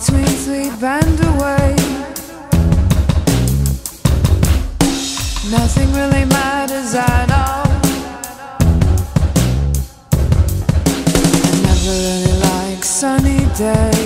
between sleep and awake. Nothing really matters at all. I never really like sunny days.